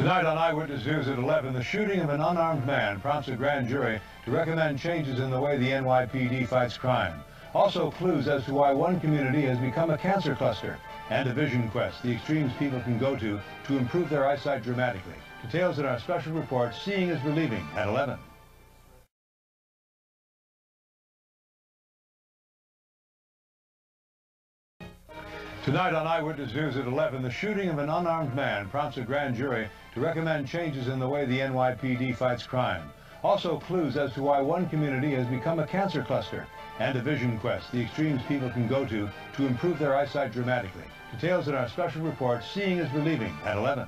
Tonight on Eyewitness News at 11, the shooting of an unarmed man prompts a grand jury to recommend changes in the way the NYPD fights crime. Also clues as to why one community has become a cancer cluster and a vision quest, the extremes people can go to to improve their eyesight dramatically. Details in our special report, Seeing is Believing at 11. Tonight on Eyewitness News at 11, the shooting of an unarmed man prompts a grand jury to recommend changes in the way the NYPD fights crime. Also clues as to why one community has become a cancer cluster and a vision quest, the extremes people can go to to improve their eyesight dramatically. Details in our special report, Seeing is Believing at 11.